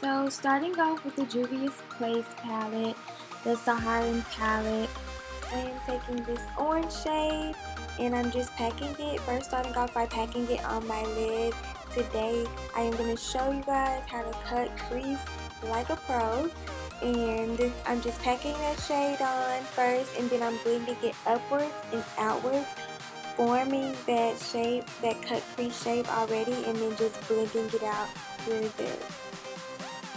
So starting off with the Juvia's Place palette, the Saharan palette, I am taking this orange shade and I'm just packing it. First starting off by packing it on my lid. Today I am going to show you guys how to cut crease like a pro. And I'm just packing that shade on first and then I'm blending it upwards and outwards forming that shape, that cut crease shape already and then just blending it out really good.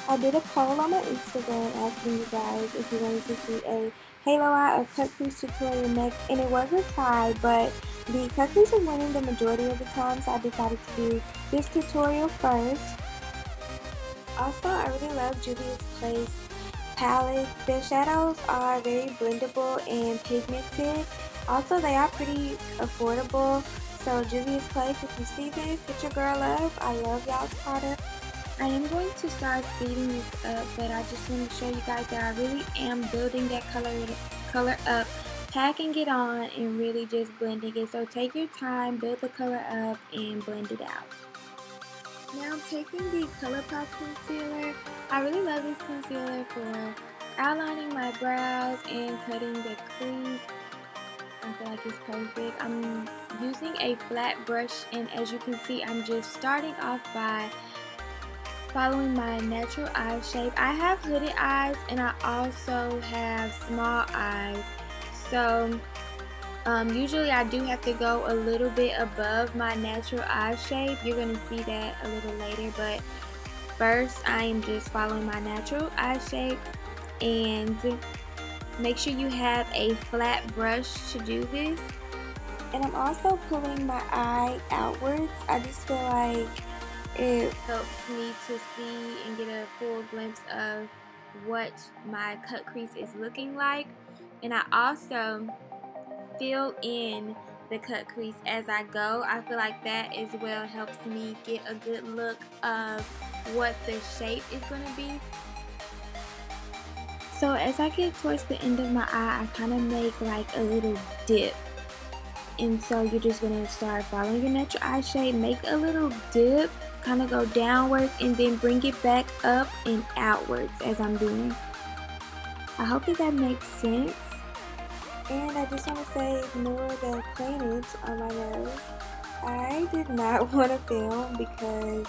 I did a poll on my Instagram asking you guys if you wanted to see a halo eye or cut crease tutorial next and it was a tie but the cut crease was winning the majority of the time so I decided to do this tutorial first. Also I really love Juvia's Place palettes. Their shadows are very blendable and pigmented. Also they are pretty affordable so Juvia's Place if you see this hit your girl up. I love y'all's product. I am going to start speeding this uh, up, but I just want to show you guys that I really am building that color, color up, packing it on, and really just blending it. So take your time, build the color up, and blend it out. Now I'm taking the ColourPop concealer. I really love this concealer for outlining my brows and cutting the crease. I feel like it's perfect. I'm using a flat brush and as you can see I'm just starting off by following my natural eye shape. I have hooded eyes and I also have small eyes. So um, usually I do have to go a little bit above my natural eye shape. You're going to see that a little later. But first I am just following my natural eye shape. And make sure you have a flat brush to do this. And I'm also pulling my eye outwards. I just feel like it helps me to see and get a full glimpse of what my cut crease is looking like. And I also fill in the cut crease as I go. I feel like that as well helps me get a good look of what the shape is going to be. So as I get towards the end of my eye I kind of make like a little dip. And so you're just going to start following your natural eye shape make a little dip kind of go downwards and then bring it back up and outwards as I'm doing. I hope that that makes sense. And I just want to say ignore the plainage on my nose. I did not want to film because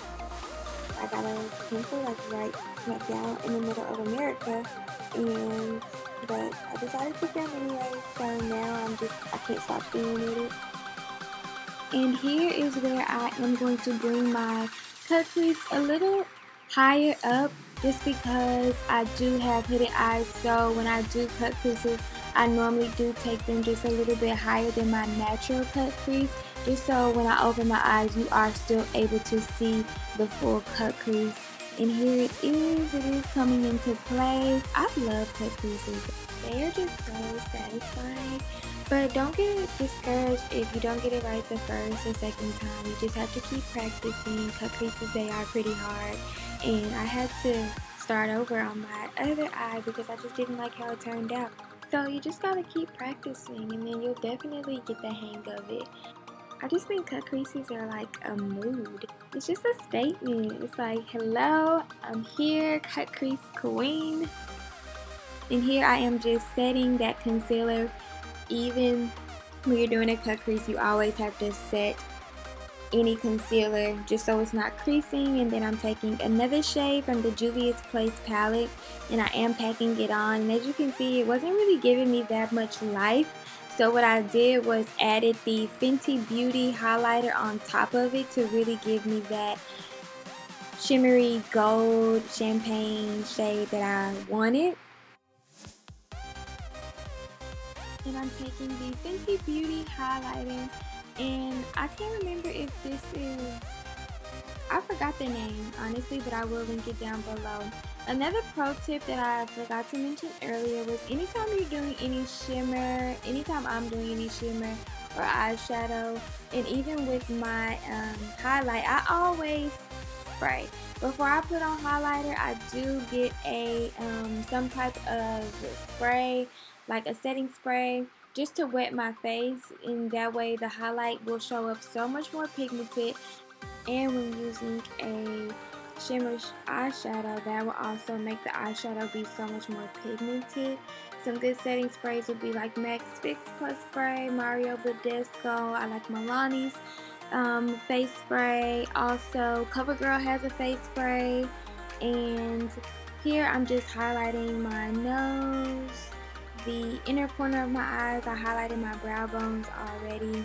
I got a pimple like right smack down in the middle of America and but I decided to film anyway so now I'm just I can't stop with it. And here is where I am going to bring my cut crease a little higher up just because I do have hooded eyes. So when I do cut creases I normally do take them just a little bit higher than my natural cut crease just so when I open my eyes you are still able to see the full cut crease and here it is it is coming into place I love cut they are just so satisfying but don't get discouraged if you don't get it right the first or second time. You just have to keep practicing. Cut creases, they are pretty hard. And I had to start over on my other eye because I just didn't like how it turned out. So you just gotta keep practicing and then you'll definitely get the hang of it. I just think cut creases are like a mood. It's just a statement. It's like, hello, I'm here, cut crease queen. And here I am just setting that concealer even when you're doing a cut crease, you always have to set any concealer just so it's not creasing and then I'm taking another shade from the Juvia's Place palette and I am packing it on and as you can see it wasn't really giving me that much life so what I did was added the Fenty Beauty highlighter on top of it to really give me that shimmery gold champagne shade that I wanted. And I'm taking the Fenty Beauty highlighter and I can't remember if this is I forgot the name honestly but I will link it down below another pro tip that I forgot to mention earlier was anytime you're doing any shimmer anytime I'm doing any shimmer or eyeshadow and even with my um, highlight I always spray. Before I put on highlighter I do get a um, some type of spray like a setting spray just to wet my face and that way the highlight will show up so much more pigmented. And when using a shimmer eyeshadow that will also make the eyeshadow be so much more pigmented. Some good setting sprays would be like MAC Fix Plus Spray, Mario Badescu, I like Milani's um, face spray. Also, CoverGirl has a face spray. And here I'm just highlighting my nose, the inner corner of my eyes. I highlighted my brow bones already.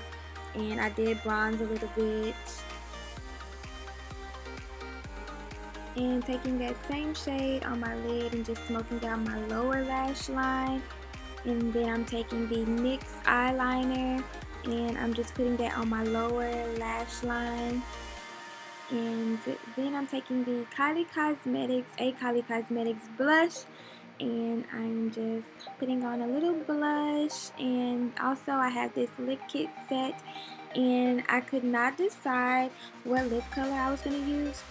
And I did bronze a little bit. And taking that same shade on my lid and just smoking down my lower lash line. And then I'm taking the NYX eyeliner and I'm just putting that on my lower lash line and then I'm taking the Kylie Cosmetics, a Kylie Cosmetics blush and I'm just putting on a little blush and also I have this lip kit set and I could not decide what lip color I was going to use.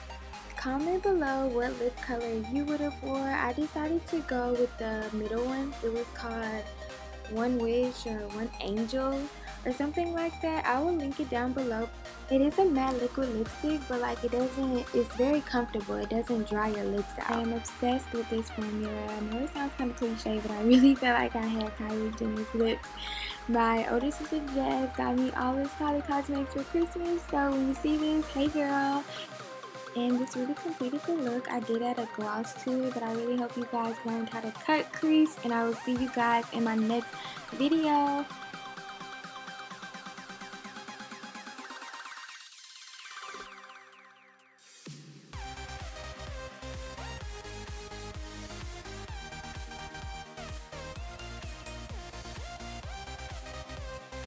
Comment below what lip color you would have wore. I decided to go with the middle one. It was called One Wish or One Angel or something like that. I will link it down below. It is a matte liquid lipstick, but like it doesn't, it's very comfortable. It doesn't dry your lips out. I am obsessed with this formula. I know it sounds kind of cliche, but I really felt like I had Kylie Jenner's lips. My older sister Jess got me all this Kylie Cosmetics for Christmas, so when you see this, hey girl, and this really completed the look. I did add a gloss to it, but I really hope you guys learned how to cut crease, and I will see you guys in my next video.